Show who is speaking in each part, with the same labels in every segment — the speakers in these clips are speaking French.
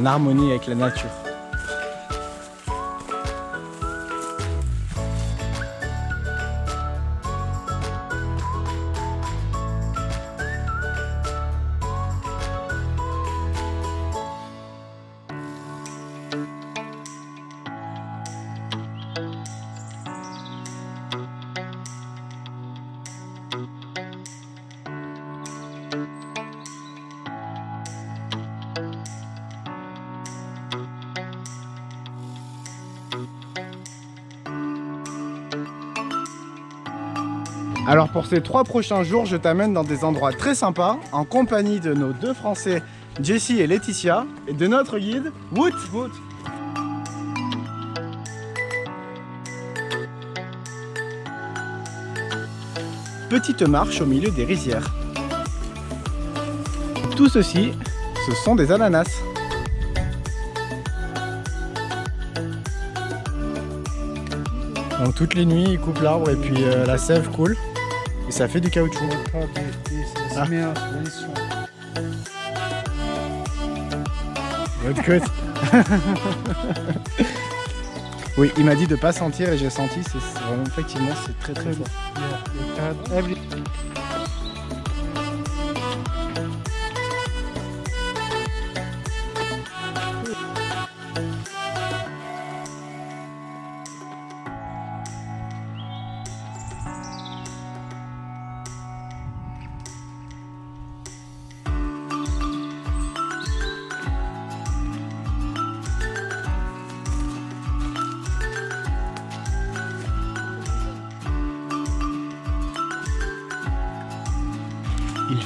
Speaker 1: en harmonie avec la nature. Alors pour ces trois prochains jours, je t'amène dans des endroits très sympas en compagnie de nos deux Français, Jessie et Laetitia, et de notre guide, Woot. Woot. Petite marche au milieu des rizières. Tout ceci, ce sont des ananas. Donc toutes les nuits, ils coupent l'arbre et puis euh, la sève coule. Et ça fait du caoutchouc. Ah. Côte. oui, il m'a dit de pas sentir et j'ai senti. C'est vraiment effectivement c'est très très bon.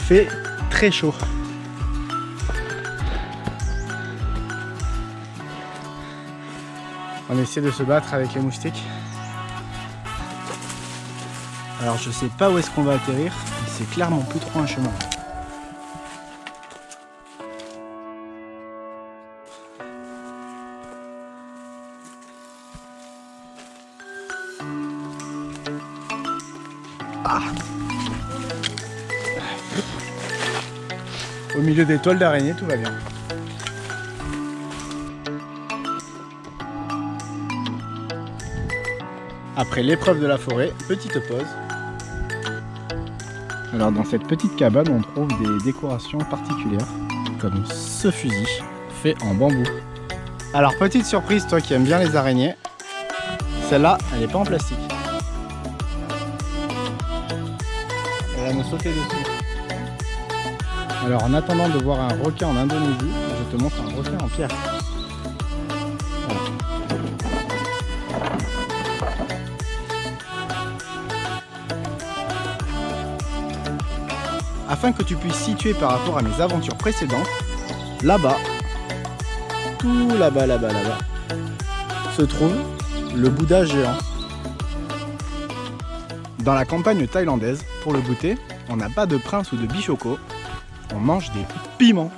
Speaker 1: Fait très chaud. On essaie de se battre avec les moustiques. Alors je sais pas où est-ce qu'on va atterrir, mais c'est clairement plus trop un chemin. Milieu des toiles d'araignée, tout va bien. Après l'épreuve de la forêt, petite pause. Alors dans cette petite cabane, on trouve des décorations particulières, comme ce fusil, fait en bambou. Alors petite surprise, toi qui aimes bien les araignées, celle-là, elle n'est pas en plastique. Elle va me sauter dessus. Alors en attendant de voir un requin en Indonésie, je te montre un requin en pierre. Afin que tu puisses situer par rapport à mes aventures précédentes, là-bas, tout là-bas, là-bas, là-bas, se trouve le Bouddha géant. Dans la campagne thaïlandaise, pour le goûter, on n'a pas de prince ou de bichoco, on mange des piments.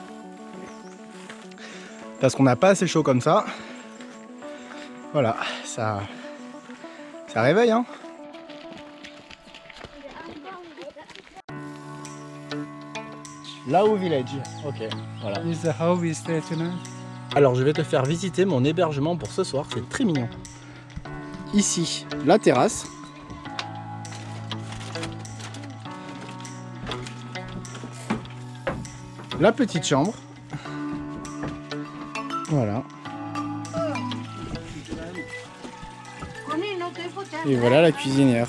Speaker 1: Parce qu'on n'a pas assez chaud comme ça. Voilà, ça, ça réveille, hein. Lao Village, ok, voilà.
Speaker 2: Is how we stay tonight?
Speaker 1: Alors je vais te faire visiter mon hébergement pour ce soir, c'est très mignon. Ici, la terrasse. La petite chambre. Voilà. Et voilà la cuisinière.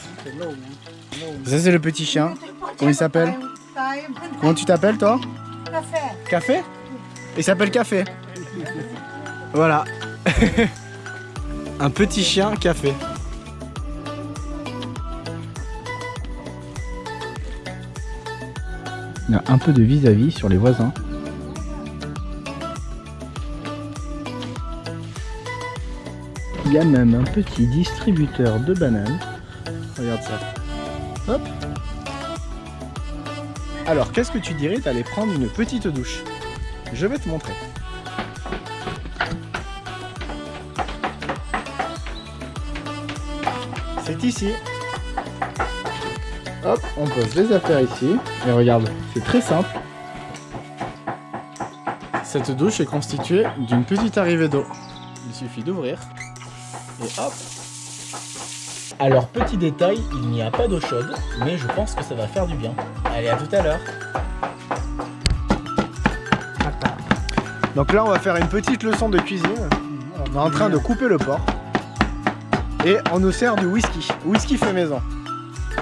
Speaker 1: Ça c'est le petit chien. Comment il s'appelle Comment tu t'appelles toi Café Il s'appelle Café. Voilà. Un petit chien café. Un peu de vis-à-vis sur les voisins. Il y a même un petit distributeur de bananes. Regarde ça. Hop. Alors, qu'est-ce que tu dirais d'aller prendre une petite douche? Je vais te montrer. C'est ici. Hop, on pose les affaires ici. Et regarde, c'est très simple. Cette douche est constituée d'une petite arrivée d'eau. Il suffit d'ouvrir et hop Alors petit détail, il n'y a pas d'eau chaude, mais je pense que ça va faire du bien. Allez, à tout à l'heure Donc là on va faire une petite leçon de cuisine. On est en train de couper le porc. Et on nous sert du whisky. Whisky fait maison.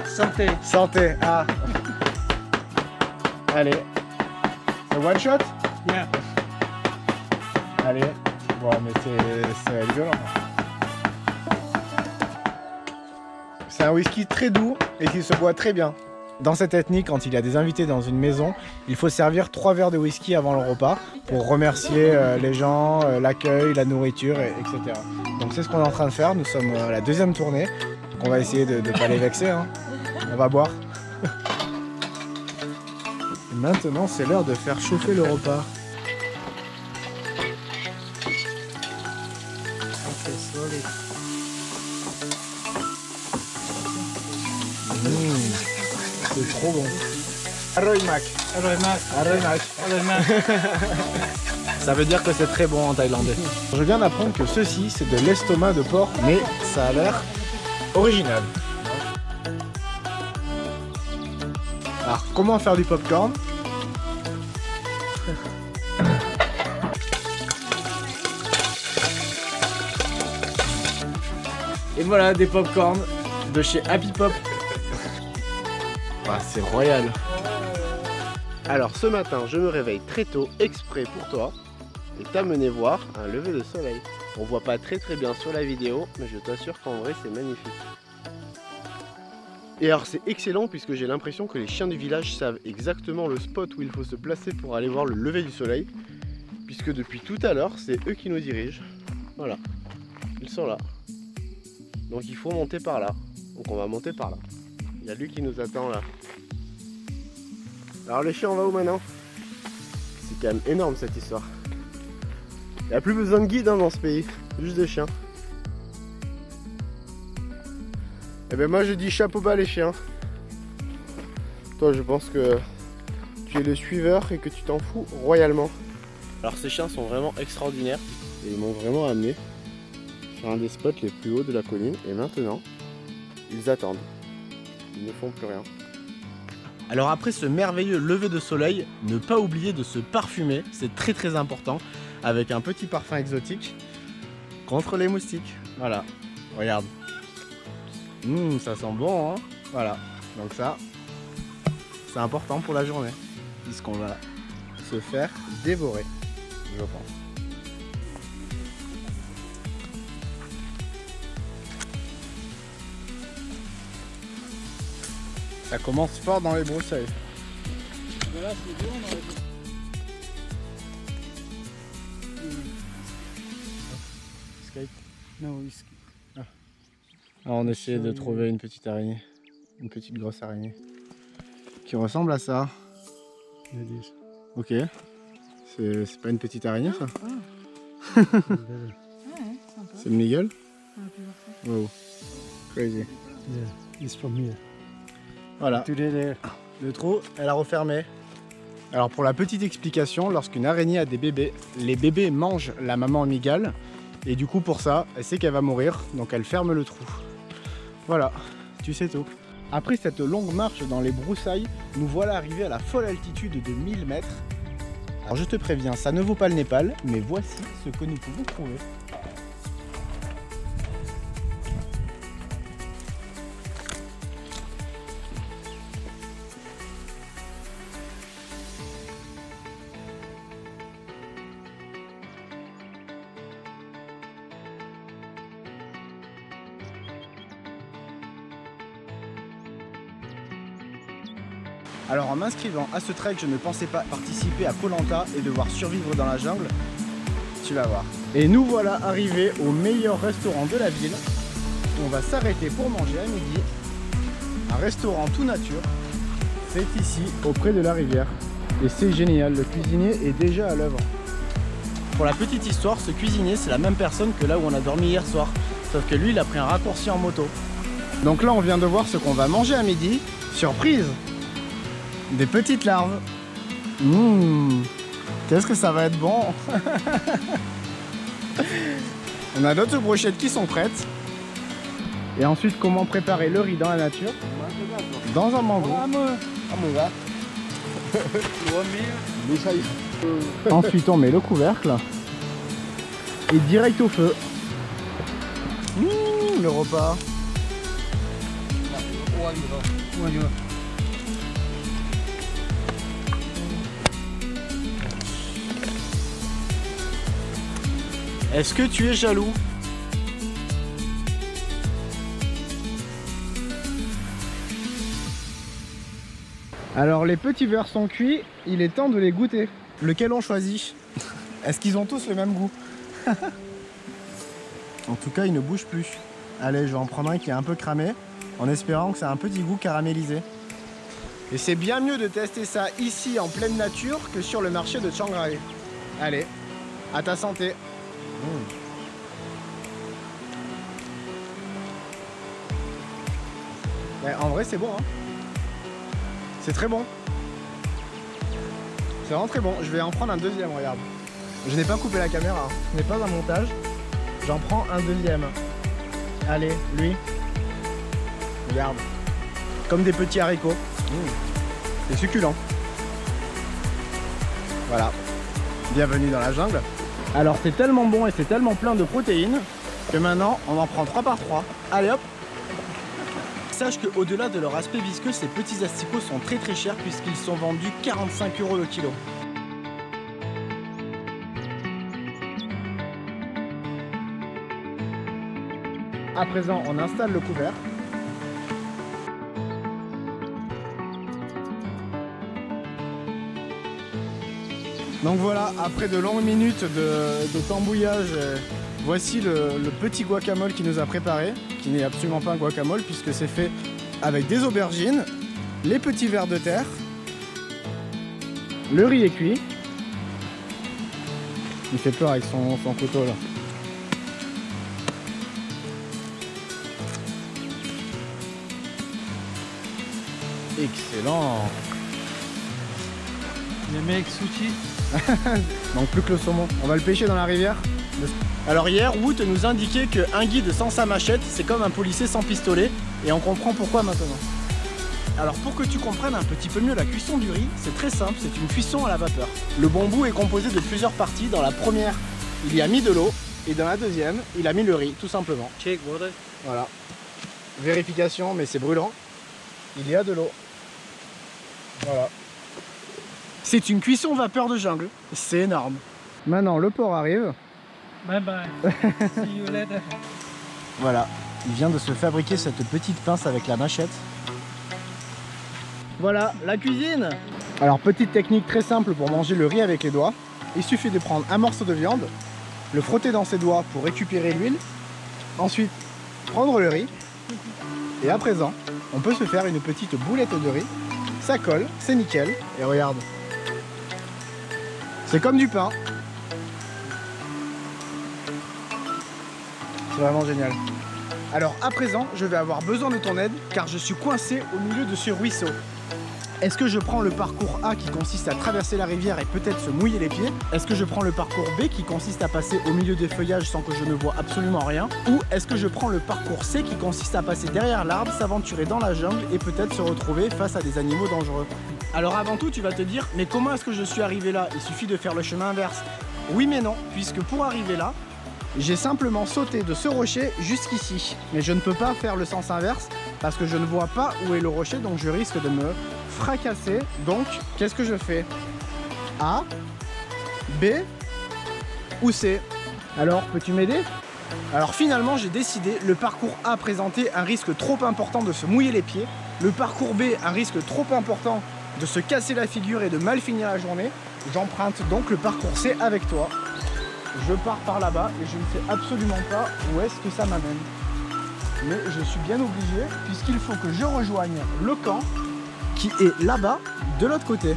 Speaker 2: Santé.
Speaker 1: Santé. Ah. Allez. one shot?
Speaker 2: Yeah.
Speaker 1: Allez. Bon, mais c'est violent. C'est un whisky très doux et qui se boit très bien. Dans cette ethnie, quand il y a des invités dans une maison, il faut servir trois verres de whisky avant le repas pour remercier euh, les gens, euh, l'accueil, la nourriture, etc. Donc c'est ce qu'on est en train de faire. Nous sommes à la deuxième tournée. on va essayer de ne pas les vexer. Hein. On va boire. maintenant, c'est l'heure de faire chauffer le repas. C'est trop bon. Arroy Ça veut dire que c'est très bon en thaïlandais. Je viens d'apprendre que ceci, c'est de l'estomac de porc, mais ça a l'air original. Alors, comment faire du popcorn Et voilà, des popcorn de chez Happy Pop. Ah, c'est royal. Alors ce matin, je me réveille très tôt, exprès pour toi, et t'amener voir un lever de soleil. On voit pas très très bien sur la vidéo, mais je t'assure qu'en vrai c'est magnifique. Et alors c'est excellent puisque j'ai l'impression que les chiens du village savent exactement le spot où il faut se placer pour aller voir le lever du soleil. Puisque depuis tout à l'heure, c'est eux qui nous dirigent. Voilà, ils sont là. Donc il faut monter par là. Donc on va monter par là. Il y a lui qui nous attend là. Alors les chiens, on va où maintenant? C'est quand même énorme cette histoire. Il n'y a plus besoin de guide hein, dans ce pays, juste des chiens. Eh ben moi je dis chapeau bas les chiens. Toi je pense que tu es le suiveur et que tu t'en fous royalement. Alors ces chiens sont vraiment extraordinaires et ils m'ont vraiment amené sur un des spots les plus hauts de la colline et maintenant ils attendent. Ils ne font plus rien. Alors après ce merveilleux lever de soleil, ne pas oublier de se parfumer, c'est très très important, avec un petit parfum exotique contre les moustiques. Voilà, regarde. Hum, ça sent bon, hein. Voilà, donc ça, c'est important pour la journée, puisqu'on va se faire dévorer, je pense. Ça commence fort dans les broussailles. C'est dans les... Alors on essaie de trouver une petite araignée. Une petite grosse araignée. Qui ressemble à ça. Ok. C'est pas une petite araignée ça ah. C'est une miguel Wow. Crazy.
Speaker 2: Yeah, it's from here.
Speaker 1: Voilà. Le trou, elle a refermé. Alors pour la petite explication, lorsqu'une araignée a des bébés, les bébés mangent la maman migale. Et du coup pour ça, elle sait qu'elle va mourir, donc elle ferme le trou. Voilà, tu sais tout. Après cette longue marche dans les broussailles, nous voilà arrivés à la folle altitude de 1000 mètres. Alors je te préviens, ça ne vaut pas le Népal, mais voici ce que nous pouvons trouver. En m'inscrivant à ce trek, je ne pensais pas participer à Polenta et devoir survivre dans la jungle. Tu vas voir. Et nous voilà arrivés au meilleur restaurant de la ville. On va s'arrêter pour manger à midi. Un restaurant tout nature. C'est ici, auprès de la rivière. Et c'est génial, le cuisinier est déjà à l'œuvre. Pour la petite histoire, ce cuisinier, c'est la même personne que là où on a dormi hier soir. Sauf que lui, il a pris un raccourci en moto. Donc là, on vient de voir ce qu'on va manger à midi. Surprise des petites larves. Mmh. Qu'est-ce que ça va être bon On a d'autres brochettes qui sont prêtes. Et ensuite, comment préparer le riz dans la nature Dans un mango. Ensuite, on met le couvercle. Et direct au feu. Mmh, le repas. Est-ce que tu es jaloux Alors les petits verres sont cuits, il est temps de les goûter. Lequel on choisit? Est-ce qu'ils ont tous le même goût? En tout cas, ils ne bougent plus. Allez, je vais en prendre un qui est un peu cramé, en espérant que ça a un petit goût caramélisé. Et c'est bien mieux de tester ça ici en pleine nature que sur le marché de Shanghai. Allez, à ta santé. Ouais, en vrai, c'est bon. Hein. C'est très bon. C'est vraiment très bon. Je vais en prendre un deuxième, regarde. Je n'ai pas coupé la caméra. Ce n'est pas un montage. J'en prends un deuxième. Allez, lui. Regarde. Comme des petits haricots. Mmh. C'est succulent. Voilà. Bienvenue dans la jungle. Alors c'est tellement bon et c'est tellement plein de protéines que maintenant on en prend 3 par 3. Allez hop Sache qu'au-delà de leur aspect visqueux, ces petits asticots sont très très chers puisqu'ils sont vendus 45 euros le kilo. À présent, on installe le couvert. Donc voilà, après de longues minutes de, tambouillage, euh, voici le, petit guacamole qui nous a préparé, qui n'est absolument pas un guacamole puisque c'est fait avec des aubergines, les petits vers de terre, le riz est cuit. Il fait peur avec son, son couteau là. Excellent
Speaker 2: Les mecs sushi
Speaker 1: Donc plus que le saumon. On va le pêcher dans la rivière. Alors hier, Woot nous indiquait qu'un guide sans sa machette, c'est comme un policier sans pistolet. Et on comprend pourquoi maintenant. Alors pour que tu comprennes un petit peu mieux la cuisson du riz, c'est très simple, c'est une cuisson à la vapeur. Le bambou est composé de plusieurs parties. Dans la première, il y a mis de l'eau. Et dans la deuxième, il a mis le riz, tout simplement.
Speaker 2: Check water.
Speaker 1: Voilà. Vérification, mais c'est brûlant. Il y a de l'eau. Voilà. C'est une cuisson vapeur de jungle. C'est énorme. Maintenant, le porc arrive.
Speaker 2: Bye bye. See you later.
Speaker 1: Voilà. Il vient de se fabriquer cette petite pince avec la machette. Voilà, la cuisine Alors, petite technique très simple pour manger le riz avec les doigts. Il suffit de prendre un morceau de viande, le frotter dans ses doigts pour récupérer l'huile. Ensuite, prendre le riz. Et à présent, on peut se faire une petite boulette de riz. Ça colle, c'est nickel. Et regarde, c'est comme du pain. C'est vraiment génial. Alors à présent, je vais avoir besoin de ton aide car je suis coincé au milieu de ce ruisseau. Est-ce que je prends le parcours A qui consiste à traverser la rivière et peut-être se mouiller les pieds Est-ce que je prends le parcours B qui consiste à passer au milieu des feuillages sans que je ne vois absolument rien Ou est-ce que je prends le parcours C qui consiste à passer derrière l'arbre, s'aventurer dans la jungle et peut-être se retrouver face à des animaux dangereux alors avant tout, tu vas te dire, mais comment est-ce que je suis arrivé là? Il suffit de faire le chemin inverse. Oui mais non, puisque pour arriver là, j'ai simplement sauté de ce rocher jusqu'ici. Mais je ne peux pas faire le sens inverse parce que je ne vois pas où est le rocher, donc je risque de me fracasser. Donc, qu'est-ce que je fais? A, B ou C? Alors, peux-tu m'aider? Alors finalement j'ai décidé, le parcours A présentait un risque trop important de se mouiller les pieds, le parcours B un risque trop important de se casser la figure et de mal finir la journée, j'emprunte donc le parcours C avec toi. Je pars par là-bas et je ne sais absolument pas où est-ce que ça m'amène. Mais je suis bien obligé puisqu'il faut que je rejoigne le camp qui est là-bas de l'autre côté.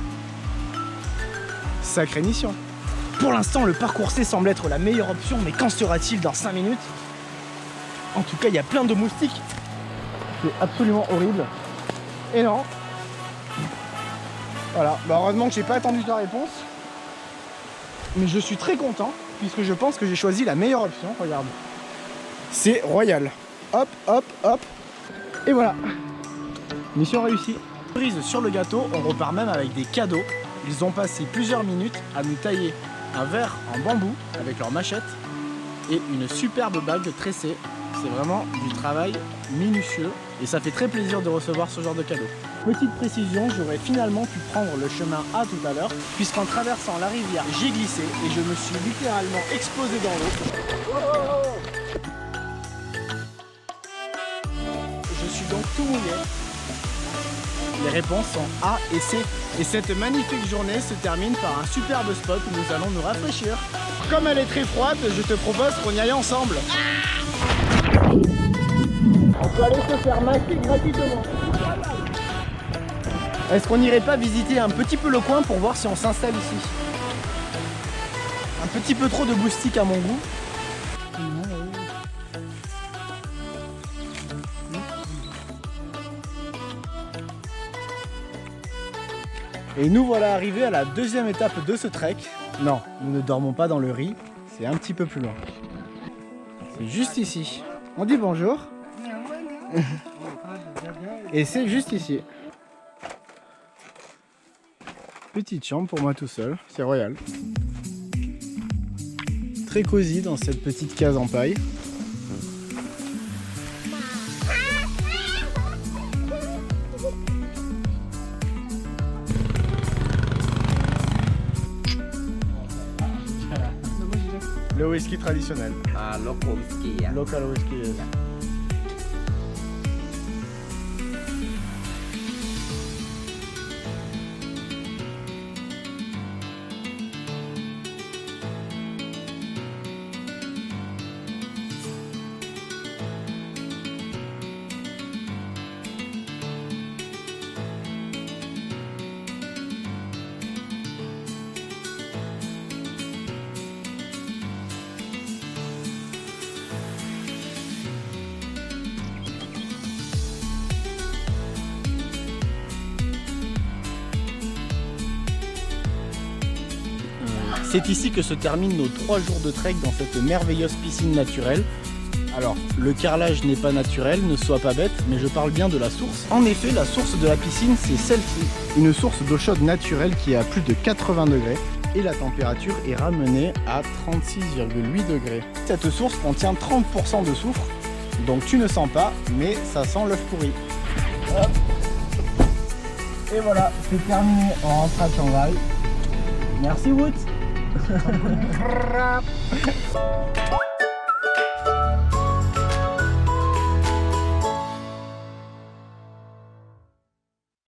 Speaker 1: Sacrée mission. Pour l'instant, le parcours C semble être la meilleure option, mais qu'en sera-t-il dans 5 minutes? En tout cas, il y a plein de moustiques. C'est absolument horrible. Et non, voilà, bah heureusement que j'ai pas attendu ta réponse. Mais je suis très content puisque je pense que j'ai choisi la meilleure option. Regarde. C'est royal. Hop, hop, hop. Et voilà. Mission réussie. Prise sur le gâteau, on repart même avec des cadeaux. Ils ont passé plusieurs minutes à nous tailler un verre en bambou avec leur machette et une superbe bague tressée. C'est vraiment du travail minutieux et ça fait très plaisir de recevoir ce genre de cadeau. Petite précision, j'aurais finalement pu prendre le chemin A tout à l'heure puisqu'en traversant la rivière, j'ai glissé et je me suis littéralement explosé dans l'eau. Je suis donc tout mouillé. Les réponses sont A et C. Et cette magnifique journée se termine par un superbe spot où nous allons nous rafraîchir. Comme elle est très froide, je te propose qu'on y aille ensemble. On peut aller se faire masser gratuitement. Est-ce qu'on n'irait pas visiter un petit peu le coin pour voir si on s'installe ici? Un petit peu trop de boustique à mon goût. Et nous voilà arrivés à la deuxième étape de ce trek. Non, nous ne dormons pas dans le riz, c'est un petit peu plus loin. C'est juste ici. On dit bonjour. Et c'est juste ici. Petite chambre pour moi tout seul, c'est royal. Très cosy dans cette petite case en paille. Whisky traditionnel.
Speaker 3: Ah, local whisky.
Speaker 1: Local whisky. yes. C'est ici que se terminent nos trois jours de trek dans cette merveilleuse piscine naturelle. Alors, le carrelage n'est pas naturel, ne sois pas bête, mais je parle bien de la source. En effet, la source de la piscine, c'est celle-ci. Une source d'eau chaude naturelle qui est à plus de 80 degrés et la température est ramenée à 36,8 degrés. Cette source contient 30% de soufre, donc tu ne sens pas, mais ça sent l'œuf pourri. Et voilà, c'est terminé, on rentre à Shanghai. Merci Wood crap.